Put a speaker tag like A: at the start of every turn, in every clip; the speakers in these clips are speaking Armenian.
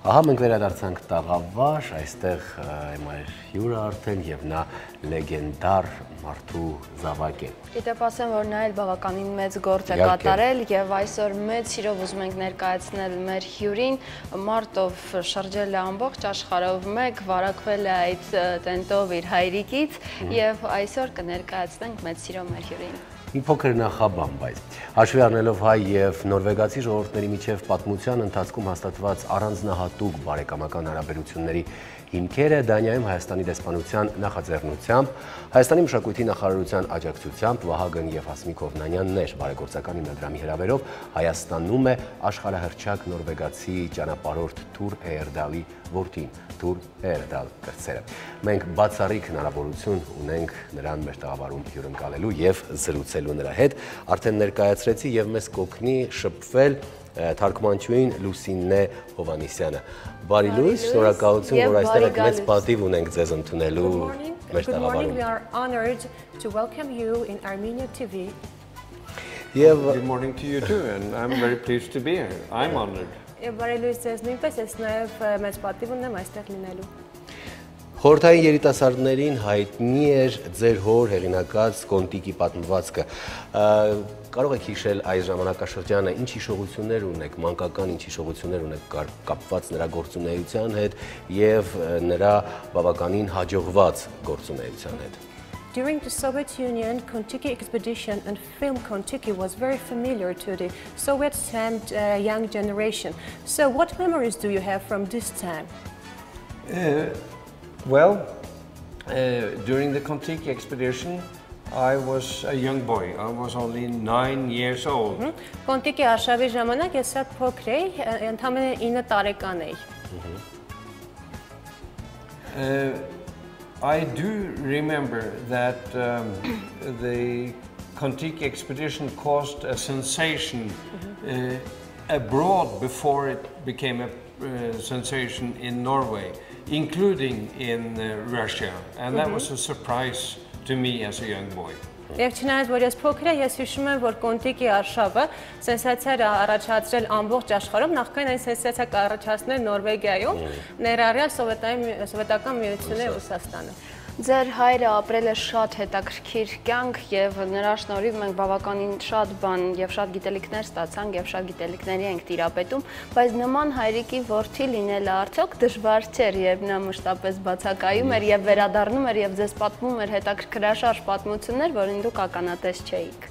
A: Ահա մենք վերադարձանք Տաղավար, այստեղ իմ այր հյուրը արդեն եւ նա լեգենդար մարդու զավակ է։
B: Գիտեմ ասեմ, որ նա էլ բավականին մեծ գործ է կատարել եւ այսօր մեծ սիրով ուզում ենք ներկայացնել մեր հյուրին, մարտով շրջել է ամբողջ աշխարհով մեկ, վարակվել է այդ տենտով իր հայրիկից եւ այսօր կներկայացնենք մեծ սիրով մեր հյուրին
A: մի փոքր նախաբան, բայց հաշվի առնելով հայ եւ նորվեգացի ժողովուրդների միջև պատմության ընթացքում հաստատված առանձնահատուկ բարեկամական հարաբերությունների հիմքերը Դանիայում Հայաստանի դեսպանության նախաձեռնությամբ, Հայաստանի մշակույթի նախարարության աջակցությամբ Վահագն եւ Հասմիկ Հովնանյաններ բարեգործական հիմնադրամի հրավերով Հայաստանում է աշխարհահռչակ նորվեգացի ճանապարհորդ Թուր Էերդալի որդին, Թուր Էերդալ կրծերը։ Մենք բացառիկ հնարավորություն ունենք նրան մեր տաղավարում հյուրընկալելու եւ զրուցելու նրա հետ։ Արդեն ներկայացրեցի եւ մեզ կօգնի շփվել թարգմանչուին Լուսինե Հովանիսյանը։ Բարի լույս, շնորհակալություն, որ այստեղ եք մեծ պատիվ ունենք ձեզ ընդունելու մեր
C: տաղավարում։ Good morning, we are honored to welcome you in Armenia TV.
D: Եվ Good morning to you too and I'm very pleased to be here. I'm honored.
C: Եվ բարի լույս ձեզ նույնպես ես նաև մեծ պատիվ ունեմ այստեղ լինելու։
A: Խորհրդային երիտասարդներին հայտնի էր ձեր հոր հեղինակած Կոնտիկի պատմվածքը։ Կարող եք հիշել այս ժամանակաշրջանը ինչ հիշողություններ ունեք, մանկական ինչ հիշողություններ ունեք կապված նրա գործունեության հետ եւ նրա բավականին հաջողված գործունեության հետ։
C: During the Soviet Union, Kontiki expedition and film Kontiki was very familiar to the Soviet uh, young generation. So what memories do you have from this time?
D: Uh, Well, uh, during the Kontiki expedition, I was a young boy. I was only nine years old.
C: Կոնտիկի արշավի ժամանակ ես շատ փոքր էի, ընդամենը 9 տարեկան էի։
D: I do remember that um, the Kontiki expedition caused a sensation uh, abroad before it became a uh, sensation in Norway including in uh, Russia. And that mm -hmm. was a surprise to me as a young boy.
C: Եվ չնայած որ ես փոքր եմ, ես հիշում եմ, որ Կոնտիկի արշավը սենսացիա առաջացրել ամբողջ աշխարհում, նախքան այն սենսացիա կառաջացնել Նորվեգիայում, ներառյալ սովետական միությունը Ռուսաստանը։
B: Ձեր հայրը ապրել է շատ հետաքրքիր կյանք եւ նրա շնորհիվ մենք բավականին շատ բան եւ շատ գիտելիքներ ստացանք եւ շատ գիտելիքների ենք տիրապետում, բայց նման հայրիկի ворթի լինելը արդյոք դժվար չէր, երբ նա մշտապես բացակայում էր եւ վերադառնում էր եւ ձեզ պատմում էր հետաքրքրաշարժ պատմություններ, որին դուք ականատես չէիք։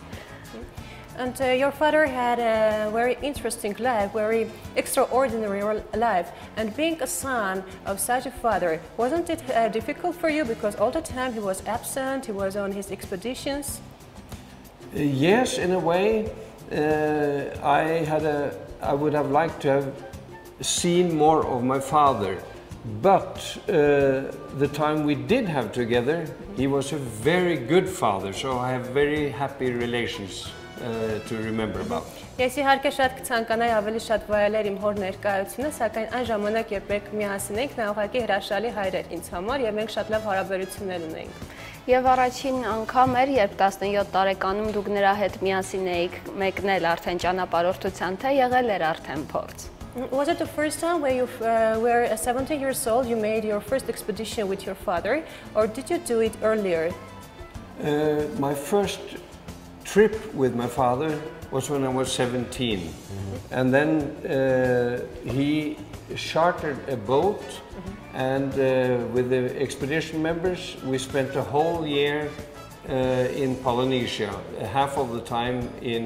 C: And uh, your father had a very interesting life, very extraordinary life. And being a son of such a father, wasn't it uh, difficult for you because all the time he was absent, he was on his expeditions?
D: Yes, in a way. Uh, I had a, I would have liked to have seen more of my father. But uh, the time we did have together, he was a very good father, so I have very happy relations to remember about.
C: Ես իհարկե շատ կցանկանայի ավելի շատ վայելեր իմ հոր ներկայությունը, սակայն այն ժամանակ երբ եք միասին էինք, նա ուղղակի հրաշալի հայր էր ինձ համար եւ մենք շատ լավ հարաբերություններ ունեինք։
B: Եվ առաջին անգամ էր, երբ 17 տարեկանում դուք նրա հետ միասին էիք մեկնել արդեն ճանապարհորդության, թե եղել էր արդեն փորձ։
C: Was it the first time where you uh, were 17 years old you made your first expedition with your father or did you do it earlier?
D: Uh, my first trip with my father was when I was 17. Mm -hmm. And then uh, he chartered a boat mm -hmm. and uh, with the expedition members we spent a whole year uh, in Polynesia, half of the time in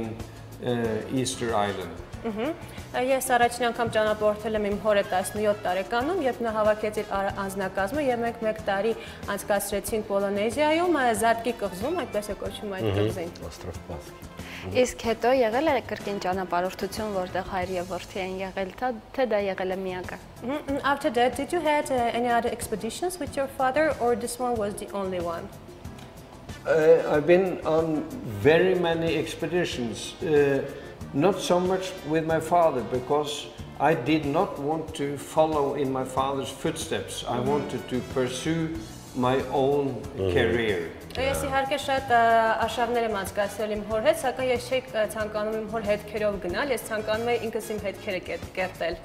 D: uh, Easter Island.
C: Ես առաջին անգամ ճանապարհորդել եմ իմ հորը 17 տարեկանում, երբ նա հավաքեց իր անձնակազմը եւ մենք մեկ տարի անցկացրեցինք Պոլոնեզիայում, Զատկի կղզում, այդպես է կոչվում այդ կղզին։
A: Օստրով Պասկի։
B: Իսկ հետո եղել է կրկին ճանապարհորդություն, որտեղ հայր եւ որդի են եղել, թե դա եղել է միակը։
C: After that, did you had uh, any other expeditions with your father or this one was the only one?
D: Uh, I've been on very many expeditions. Uh, Not so much with my father because I did not want to follow in my father's footsteps. I mm -hmm. wanted to pursue my own mm -hmm. career.
C: Ես իհարկե շատ ա, արշավներ եմ անցկացրել իմ հոր հետ, սակայն ես չէի ցանկանում իմ հոր հետքերով գնալ, ես ցանկանում եի ինքս իմ հետքերը կերտել։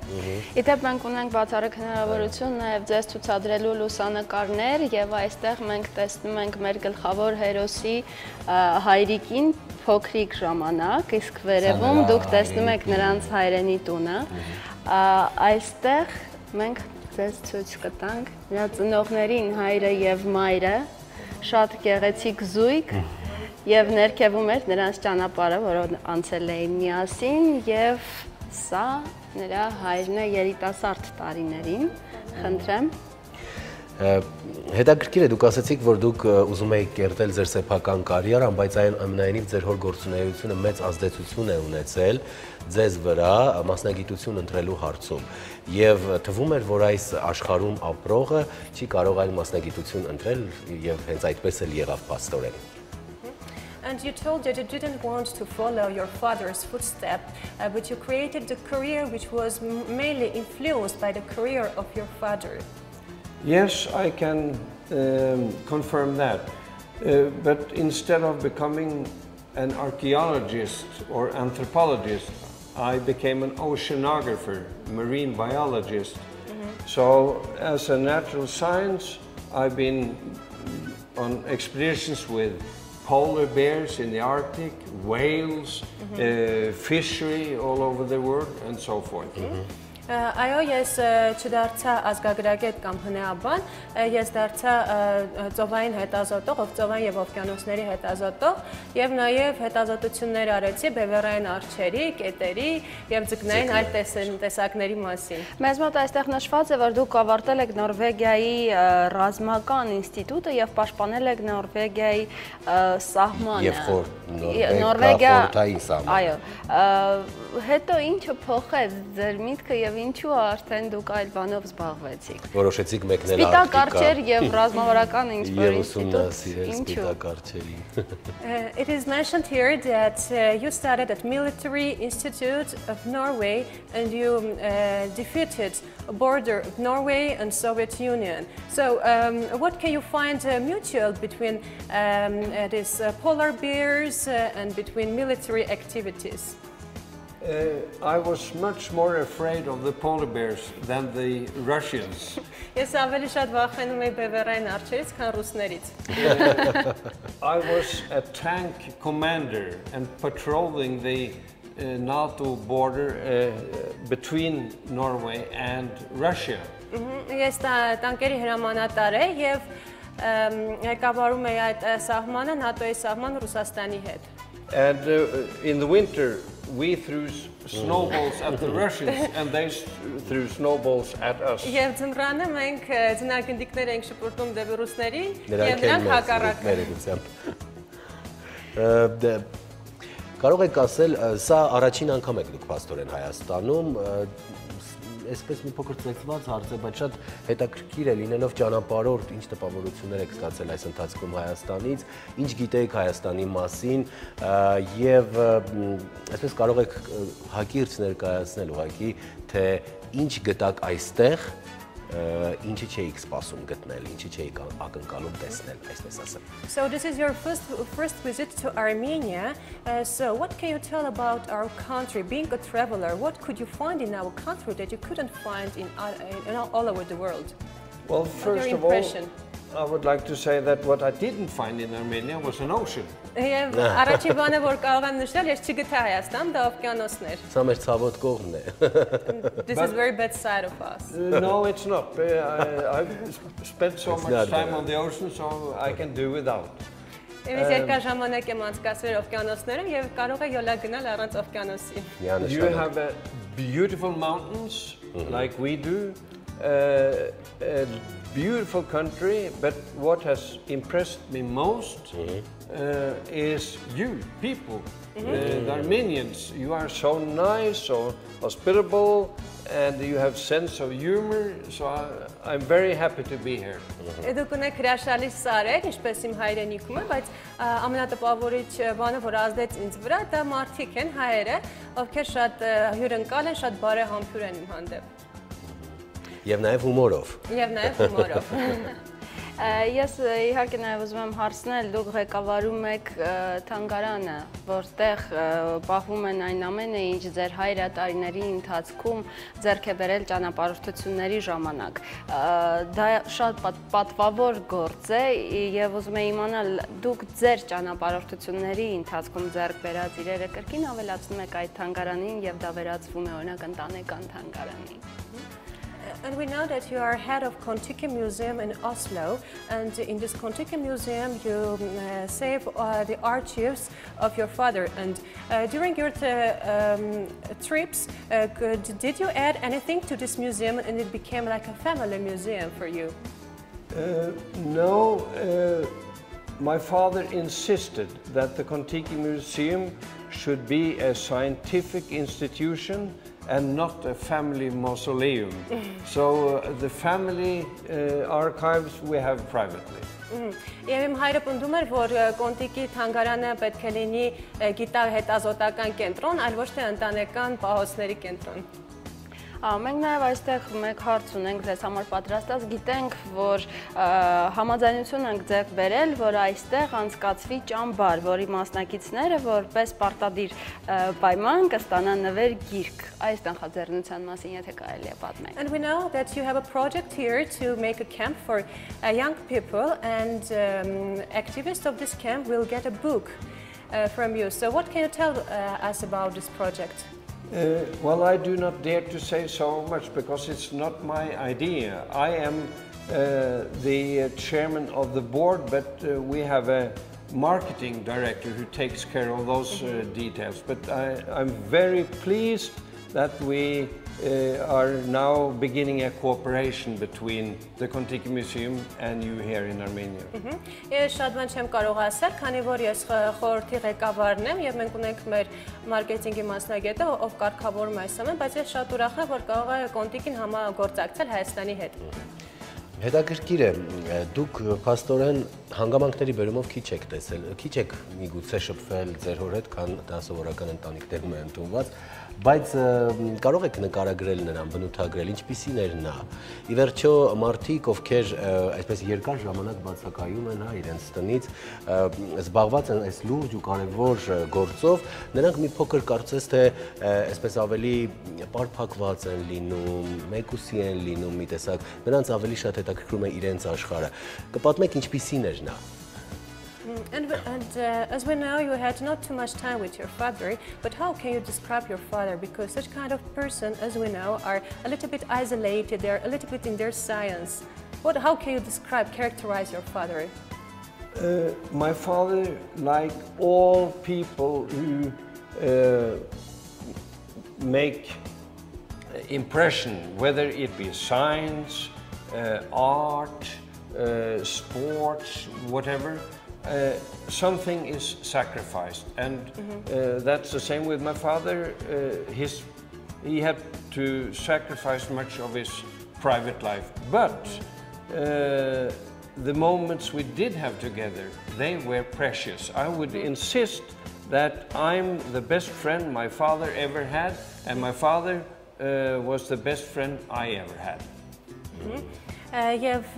B: Իդեպ մենք ունենք բացառիկ հնարավորություն նաև ձեզ ցուցադրելու լուսանկարներ եւ այստեղ մենք տեսնում ենք մեր գլխավոր հերոսի հայրիկին փոքրիկ ժամանակ, իսկ վերևում դուք տեսնում եք նրանց հայրենի տունը։ Այստեղ մենք ձեզ ցույց կտանք նրա ծնողներին հայրը եւ մայրը շատ գեղեցիկ զույգ եւ ներքևում էր նրանց ճանապարհը, որով անցել էին միասին եւ սա նրա հայրն է երիտասարդ տարիներին։ Խնդրեմ։
A: Հետաքրքիր է դուք ասացիք, որ դուք ուզում եք կերտել ձեր սեփական կարիերան, բայց այն ամենայնիվ ձեր հոր գործունեությունը մեծ ազդեցություն է ունեցել ձեզ վրա մասնագիտություն ընտրելու հարցում։ Եվ թվում էր, որ այս աշխարհում ապրողը չի կարող այլ մասնագիտություն ընտրել եւ հենց այդպես էլ եղավ աստորեն։
C: And you told that you didn't want to follow your father's footstep, uh, but you created a career which was mainly influenced by the career of your father.
D: Yes, I can um, confirm that. Uh, but instead of becoming an archaeologist or anthropologist, I became an oceanographer, marine biologist. So, as a natural science, I've been on expeditions with polar bears in the Arctic, whales, uh, fishery all over the world, and so forth.
C: Ա, Այո, ես չդարձա ազգագրագետ կամ հնեաբան, ես դարձա ծովային հետազոտող, ով ծովային եւ օվկիանոսների հետազոտող եւ նաեւ հետազոտություններ արեցի բևեռային արջերի, կետերի եւ ձկնային այլ տեսակների մասին։
B: Մեզ մոտ այստեղ նշված է, որ դուք ավարտել եք Նորվեգիայի ռազմական ինստիտուտը եւ պաշտպանել եք Նորվեգիայի սահմանը։
A: Եվ խոր- Նորվեգիա խորհրդային սահմանը։
B: Այո։ Հետո ինչը փոխեց ձեր միտքը եւ ինչու արդեն դուք այլ բանով զբաղվեցիք։
A: Որոշեցիք մեկնել
B: Սպիտակ արջեր եւ ռազմավարական ինչ-որ
A: Եվ
B: ինստիտուտ։
A: ուսումնասիրել
B: Ինչու։
A: սպիտակ արջերին։
C: Uh, it is mentioned here that uh, you studied at Military Institute of Norway and you um, uh, defeated a border of Norway and Soviet Union. So, um, what can you find uh, mutual between um, uh, these uh, polar bears uh, and between military activities?
D: Uh, I was much more afraid of the polar bears than the Russians.
C: Ես ավելի շատ վախենում եի բևեռային արջերից, քան ռուսներից։
D: I was a tank commander and patrolling the uh, NATO border uh, between Norway and Russia.
C: Ես տա- տանկերի հրամանատար եմ եւ ղեկավարում եի այդ սահմանը, ՆԱՏՕ-ի սահման Ռուսաստանի հետ։
D: And uh, in the winter, we threw snowballs at the Russians and they threw snowballs at us.
C: Եվ ձմռանը մենք ձնագնդիկներ ենք շփորտում դեպի ռուսներին եւ նրանք հակառակը։
A: Դե Կարող եք ասել, սա առաջին անգամ եք դուք Պաստորեն Հայաստանում, այսպես մի փոքր ծեծված հարց է, բայց շատ հետաքրքիր է լինելով ճանապարհորդ, ինչ տպավորություններ եք ստացել այս ընթացքում Հայաստանից, ինչ գիտեք Հայաստանի մասին եւ այսպես կարող եք հակիրճ ներկայացնել ուղղակի, թե ինչ գտակ այստեղ ինչի չէիք սպասում գտնել, ինչի չէիք ա- ակնկալում տեսնել, այսպես ասեմ։
C: So this is your first first visit to Armenia. Uh, so what can you tell about our country? Being a traveler, what could you find in our country that you couldn't find in, all- in all, all over the world?
D: Well,
C: your
D: first of all,
C: impression?
D: I would like to say that what I didn't find in Armenia was an ocean.
C: Եվ առաջին բանը, որ կարող եմ նշել, ես չգտա Հայաստան, դա օվկիանոսներ։
A: Սա մեր ցավոտ կողմն է։
C: This is very bad side of us.
D: No, it's not. I, I've spent so much time on the ocean, so I can do without.
C: Ես երկար ժամանակ եմ անցկացրել օվկիանոսներում եւ կարող եմ յոլա գնալ առանց օվկիանոսի։
D: You have uh, beautiful mountains like we do, uh, a beautiful country, but what has impressed me most uh, is you, people, uh, the Armenians. You are so nice, so hospitable, and you have sense of humor. So I, I'm very happy to be here.
C: Դուք ունեք հրաշալի սարեր, ինչպես իմ հայրենիքում է, բայց ամենատպավորիչ բանը, որ ազդեց ինձ վրա, դա մարդիկ են, հայերը, ովքեր շատ հյուրընկալ են, շատ բարեհամբույր են իմ հանդեպ։
A: Եվ նաև հումորով։
C: Եվ նաև հումորով։
B: Ես իհարկե նաև ուզում եմ հարցնել, դուք ղեկավարում եք թանգարանը, որտեղ պահվում են այն ամենը, ինչ ձեր հայրը տարիների ընթացքում ձեռք է բերել ճանապարհորդությունների ժամանակ։ Դա շատ պատ- պատվավոր գործ է եւ ուզում եմ իմանալ, դուք ձեր ճանապարհորդությունների ընթացքում ձեռք բերած իրերը կրկին ավելացնում եք այդ թանգարանին եւ դա վերածվում է օրինակ ընտանեկան թանգարանի։
C: And we know that you are head of Kontiki Museum in Oslo, and in this Kontiki Museum you uh, save uh, the archives of your father. And uh, during your t- um, trips, uh, could, did you add anything to this museum, and it became like a family museum for you?
D: Uh, no, uh, my father insisted that the Kontiki Museum should be a scientific institution and not a family mausoleum. so uh, the family uh, archives we have privately.
C: Եվ իմ հայրը պնդում էր, որ ը, Կոնտիկի թանգարանը պետք է լինի ը, գիտահետազոտական կենտրոն, այլ ոչ թե ընտանեկան պահոցների կենտրոն։
B: Մենք նաև այստեղ մեկ հարց ունենք ձեզ համար պատրաստած, գիտենք, որ համաձայնություն ենք ձեռք բերել, որ այստեղ անցկացվի ճամբար, որի մասնակիցները որպես պարտադիր պայման կստանան նվեր գիրք։ Այս տնխաձեռնության մասին եթե կարելի է պատմել։
C: And we know that you have a project here to make a camp for young people, and um, activists of this camp will get a book uh, from you. So, what can you tell uh, us about this project?
D: Uh, well, I do not dare to say so much because it's not my idea. I am uh, the uh, chairman of the board, but uh, we have a marketing director who takes care of those uh, details. But I, I'm very pleased that we uh, are now beginning a cooperation between the Kontiki Museum and you here in Armenia.
C: Ես շատ բան չեմ կարող ասել, քանի որ ես խորհրդի ղեկավարն եմ եւ մենք ունենք մեր մարքեթինգի մասնագետը, ով կարգավորում է այս ամեն, բայց ես շատ ուրախ եմ, որ կարող է Կոնտիկին համագործակցել Հայաստանի հետ։
A: Հետաքրքիր է, դուք փաստորեն հանգամանքների բերումով քիչ եք տեսել, քիչ եք միգուցե շփվել ձեր հոր հետ, քան դա սովորական ընտանիքներում է ընդունված, բայց կարող եք նկարագրել նրան, բնութագրել, ինչպիսին էր նա։ Ի վերջո մարդիկ, ովքեր այսպես երկար ժամանակ բացակայում են հա իրենց տնից, զբաղված են այս լուրջ ու կարևոր գործով, նրանք մի փոքր կարծես թե այսպես ավելի պարփակված են լինում, մեկուսի են լինում մի տեսակ, նրանց ավելի շատ հետաքրքրում է իրենց աշխարհը։ Կպատմեք ինչպիսին էր նա։
C: And, and uh, as we know, you had not too much time with your father, but how can you describe your father? Because such kind of person, as we know, are a little bit isolated, they're a little bit in their science. What, how can you describe, characterize your father?
D: Uh, my father, like all people who uh, make impression, whether it be science, uh, art, uh, sports, whatever, uh, something is sacrificed. And mm -hmm. uh, mm-hmm. that's the same with my father. Uh, his, he had to sacrifice much of his private life. But uh, the moments we did have together, they were precious. I would mm-hmm. insist that I'm the best friend my father ever had, and my father uh, was the best friend I ever had.
C: Mm -hmm.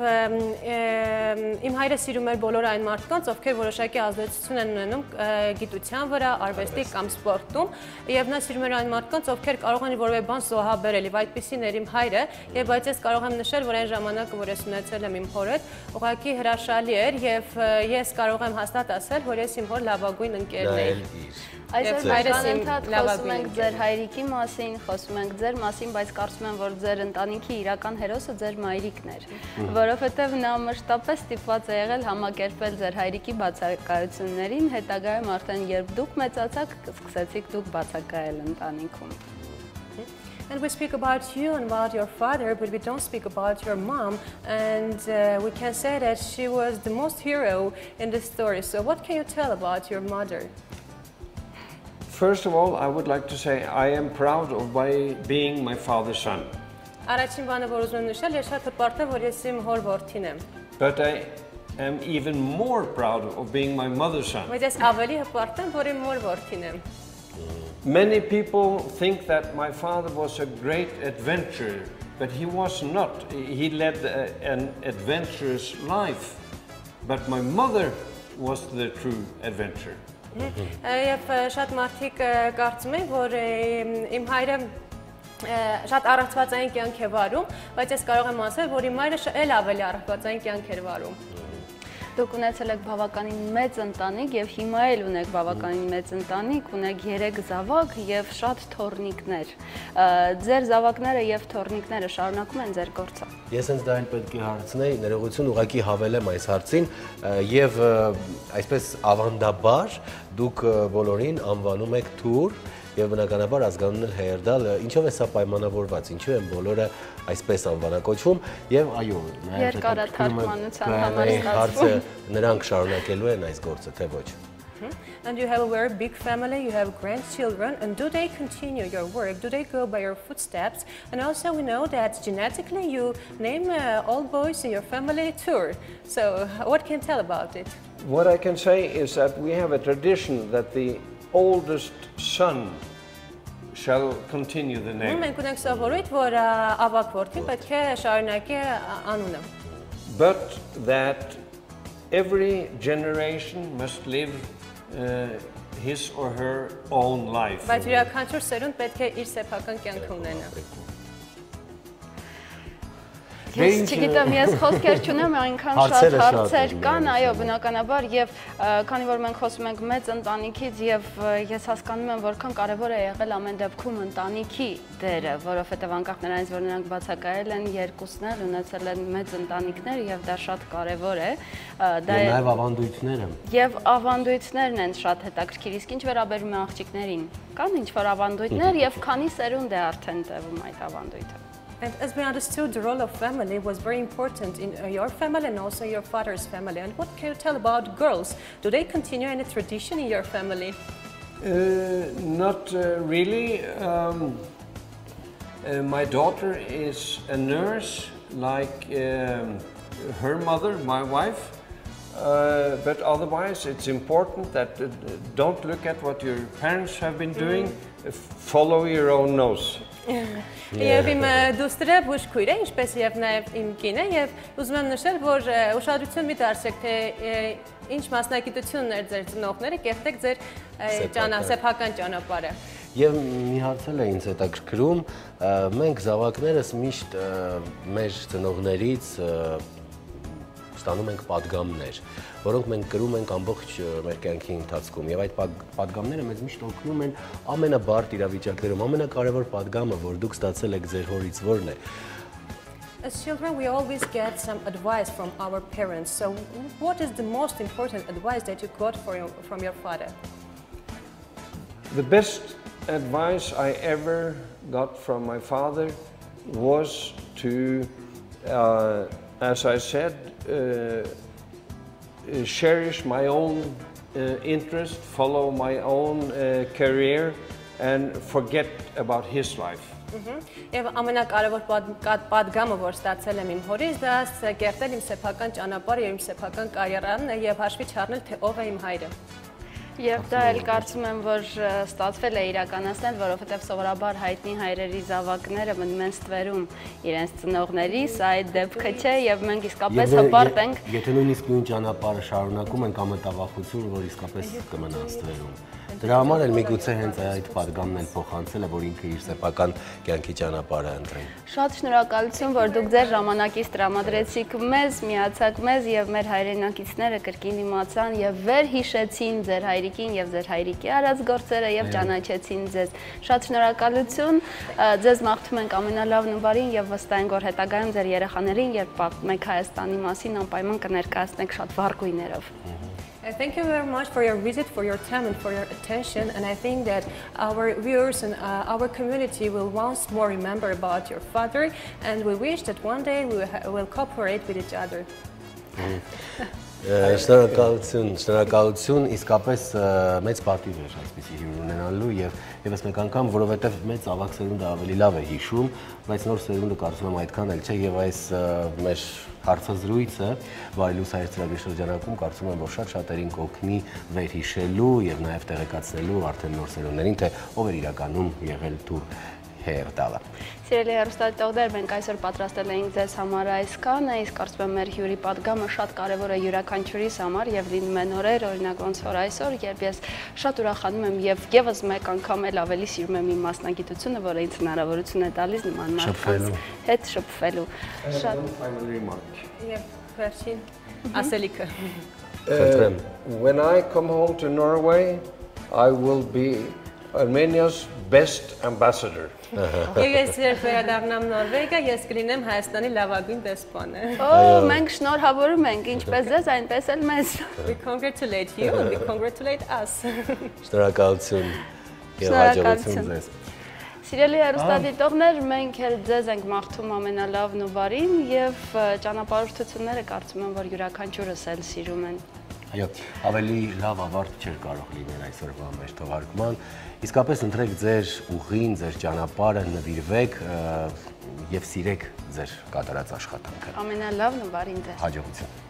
C: Ըմ, իմ հայրը սիրում էր բոլոր այն մարդկանց, ովքեր որոշակի ազդեցություն են ունենում գիտության վրա, արվեստի կամ սպորտում, եւ նա սիրում էր այն մարդկանց, ովքեր կարող են որևէ բան զոհաբերել, եւ այդպեսին էր իմ հայրը, եւ բայց ես կարող եմ նշել, որ այն ժամանակը, որ ես ունեցել եմ իմ հոր հետ, ուղղակի հրաշալի էր եւ ես կարող եմ հաստատ ասել, որ ես իմ հոր լավագույն ընկերն էի։
A: Նայել իր։
B: Այսօր անընդհատ խոսում ենք ձեր հայրիկի մասին, խոսում ենք ձեր մասին, բայց կարծում եմ, որ ձեր ընտանիքի իրական հերոսը ձեր մայրիկն էր, որովհետև նա մշտապես ստիպված է եղել համակերպել ձեր հայրիկի բացակայություններին, հետագայում արդեն երբ դուք մեծացաք, սկսեցիք դուք բացակայել ընտանիքում։
C: And we speak about you and about your father, but we don't speak about your mom. And uh, we can say that she was the most hero in the story. So, what can you tell about your mother?
D: First of all, I would like to say I am proud of my being my father's son.
C: Առաջին բանը, որ ուզում եմ նշել, ես շատ հպարտ եմ, որ ես իմ հոր որդին եմ։
D: But I am even more proud of being my mother's son.
C: Բայց ես ավելի հպարտ եմ, որ իմ մոր որդին եմ։
D: Many people think that my father was a great adventurer, but he was not. He led a, an adventurous life. But my mother was the true adventurer.
C: Եվ շատ մարդիկ կարծում են, որ իմ հայրը շատ առողջվածային կյանք է վարում, բայց ես կարող եմ ասել, որ իմ հայրը էլ ավելի առողջվածային կյանք էր վարում։
B: Դուք ունեցել եք բավականին մեծ ընտանիք եւ հիմա էլ ունեք բավականին մեծ ընտանիք, ունեք 3 զավակ եւ շատ թորնիկներ։ Ձեր զավակները եւ թորնիկները շարունակում են ձեր գործը։
A: Ես հենց էլ պետք է հարցնեի, ներողություն ուղակի հավելեմ այս հարցին եւ այսպես ավանդաբար դուք բոլորին անվանում եք թուր եւ բնականաբար ազգանունն էլ Հերդալ, ը, ինչով է սա պայմանավորված, ինչու են բոլորը այսպես անվանակոչվում եւ այո, նաեւ է
B: համար
A: հարցը նրանք շարունակելու են այս գործը, թե ոչ։
C: And you have a very big family, you have grandchildren, and do they continue your work? Do they go by your footsteps? And also we know that genetically you name uh, all boys in your family Tur. So what can you tell about it?
D: What I can say is that we have a tradition that the oldest son shall continue the name.
C: մենք ունենք սովորույթ, որ ավակ որդին պետք է շարունակի անունը։
D: But that every generation must live uh, his or her own life.
C: Բայց յուրաքանչյուր սերունդ պետք է իր սեփական կյանքը ունենա։
B: Ես չգիտեմ, ես խոսքեր չունեմ, այնքան շատ հարցեր կան, այո, բնականաբար եւ քանի որ մենք խոսում ենք մեծ ընտանիքից եւ ես հասկանում եմ որքան կարեւոր է եղել ամեն դեպքում ընտանիքի դերը, որովհետեւ անկախ նրանից որ նրանք բացակայել են երկուսն էլ ունեցել են մեծ ընտանիքներ եւ դա շատ կարեւոր է։ Դա է
A: նաեւ ավանդույթները։
B: Եվ ավանդույթներն են շատ հետաքրքիր, իսկ ինչ վերաբերում է աղջիկներին, կան ինչ որ ավանդույթներ եւ քանի սերունդ է արդեն տևում այդ ավանդույթը։
C: And as we understood, the role of family was very important in uh, your family and also your father's family. And what can you tell about girls? Do they continue any tradition in your family?
D: Uh, not uh, really. Um, uh, my daughter is a nurse, like um, her mother, my wife. Uh, but otherwise, it's important that uh, don't look at what your parents have been doing. uh, Follow your own nose.
C: Եվ իմ դուստրը բուժքույր է, ինչպես եւ նաեւ իմ կինը, եւ ուզում եմ նշել, որ ուշադրություն մի դարձեք, թե ինչ մասնակցություն ուներ ձեր ծնողները, կերտեք ձեր
A: Սեփական։
C: ճանա, սեփական ճանապարհը։
A: Եվ մի հարցել է ինձ հետաքրքրում, մենք զավակներս միշտ մեր ծնողներից ստանում ենք падգամներ, որոնք մենք կրում ենք ամբողջ մեր կյանքի ընթացքում եւ այդ падգամները մեզ միշտ օգնում են ամենաբարդ իրավիճակներում, ամենակարևոր падգամը, որ դուք ստացել եք ձեր հորից, որն է։
C: As children, we always get some advice from our parents. So, what is the most important advice that you got from your, from your father?
D: The best advice I ever got from my father was to, uh, as I said, cherish my own interest, follow my own career, and forget about his life.
C: Եվ ամենակարևոր պատգամը, որ ստացել եմ իմ հորից, դա կերտել իմ սեփական ճանապարհը եւ իմ սեփական կարիերան եւ հաշվի չառնել, թե ով է իմ հայրը։
B: Եվ դա էլ կարծում եմ, որ ստացվել է իրականացնել, որովհետև սովորաբար հայտնի հայրերի զավակները մնում են ստվերում իրենց ծնողների, սա այդ դեպքը չէ եւ մենք իսկապես հպարտ ենք
A: Եթե նույնիսկ նույն ճանապարհը շարունակում ենք ամետավախություն, որ իսկապես կմնա ստվերում։ Դրա համար էլ միգուցե հենց այդ պատգամն էլ փոխանցել է, որ ինքը իր սեփական կյանքի ճանապարհը ընտրի։
B: Շատ շնորհակալություն, որ դուք ձեր ժամանակից տրամադրեցիք մեզ, միացաք մեզ եւ մեր հայրենակիցները կրկին իմացան եւ վերհիշեցին ձեր հայրիկին եւ ձեր հայրիկի արած գործերը եւ ճանաչեցին ձեզ։ Շատ շնորհակալություն։ Ձեզ մաղթում ենք ամենալավն ու բարին եւ վստահ ենք, որ հետագայում ձեր երեխաներին երբ մեկ Հայաստանի մասին անպայման կներկայացնեք շատ վառ գույներով։
C: Ահա I thank you very much for your visit, for your time, and for your attention. And I think that our viewers and uh, our community will once more remember about your father. And we wish that one day we will, will cooperate with each other.
A: Շնորհակալություն, շնորհակալություն, իսկապես մեծ պատիվ էր այսպեսի հյուր ունենալու եւ եւս մեկ անգամ, որովհետեւ մեծ ավակ սերունդը ավելի լավ է հիշում, բայց նոր սերունդը կարծում եմ այդքան էլ չէ եւ այս մեր հարցազրույցը Վարիլուս հայր ծրագրի շրջանակում կարծում եմ, որ շատ շատերին կօգնի վերհիշելու եւ նաեւ տեղեկացնելու արդեն նոր սերունդներին, թե ով էր իրականում եղել դուր հերտալը։
B: Սիրելի հեռուստատողներ, մենք այսօր պատրաստել էինք ձեզ համար այսքանը, իսկ կարծում եմ մեր հյուրի падգամը շատ կարևոր է յուրաքանչյուրիս համար եւ լինում են օրեր, օրինակ ոնց որ այսօր, երբ ես շատ ուրախանում եմ եւ եւս մեկ անգամ էլ ավելի սիրում եմ իմ մասնագիտությունը, որը ինձ հնարավորություն է տալիս նման
A: մարդկանց
B: հետ շփվելու։ Շատ
C: Եվ վերջին ասելիքը։
D: When I come home to Norway, I will be Armenia's best ambassador.
C: Եվ ես երբ վերադառնամ Նորվեգիա, ես կլինեմ Հայաստանի լավագույն դեսպանը։
B: Օ, մենք շնորհավորում ենք ինչպես ձեզ, այնպես էլ մեզ։
C: We congratulate you and we congratulate us։
A: Շնորհակալություն եւ
B: Շնորհակալություն։
A: հաջողություն ձեզ։
B: Սիրելի հեռուստադիտողներ, մենք էլ ձեզ ենք մաղթում ամենալավն ու բարին եւ ճանապարհորդությունները կարծում եմ, որ յուրաքանչյուրս էլ սիրում են։
A: Այո, ավելի լավ ավարտ չէր կարող լինել այսօրվա մեր թողարկման։ Իսկապես ընտրեք ձեր ուղին, ձեր ճանապարհը, նվիրվեք եւ սիրեք ձեր կատարած աշխատանքը։
B: Ամենալավն ու բարին ձեզ։
A: Հաջողություն։